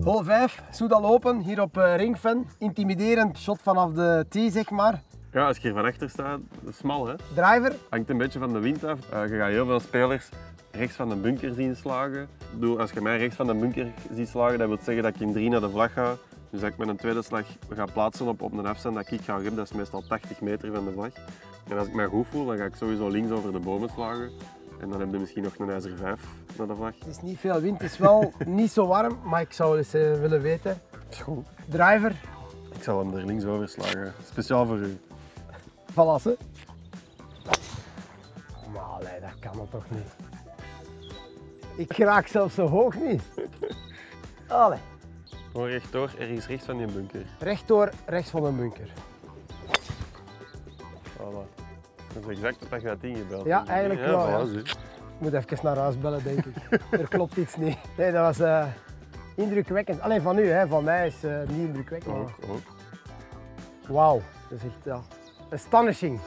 Hole 5, Soedal lopen, hier op uh, Ringfen. Intimiderend shot vanaf de tee, zeg maar. Ja, als je hier van achter staat, smal hè. Driver. Hangt een beetje van de wind af. Uh, je gaat heel veel spelers rechts van de bunker zien slagen. Bedoel, als je mij rechts van de bunker ziet slagen, dat wil zeggen dat ik in drie naar de vlag ga. Dus dat ik met een tweede slag ga plaatsen op, op een afstand dat ik ga hebben, dat is meestal 80 meter van de vlag. En als ik mij goed voel, dan ga ik sowieso links over de bomen slagen. En dan heb je misschien nog een ijzer 5 naar de vlag. Het is niet veel wind, het is wel niet zo warm, maar ik zou eens uh, willen weten. Goed. Driver. Ik zal hem er links over slagen, speciaal voor u. Valassen. Maar nee, dat kan het toch niet. Ik raak zelfs zo hoog niet. Allee. Gewoon rechtdoor, ergens rechts van die bunker. Rechtdoor, rechts van een bunker. Voilà. Dat is exact wat je had ingebeld. Ja, eigenlijk ja, wel. Ja. Ik moet even naar huis bellen, denk ik. er klopt iets niet. Nee, dat was uh, indrukwekkend. Alleen van u, hè. van mij is uh, niet indrukwekkend. Ook, ook. Wauw, dat is echt ja, astonishing.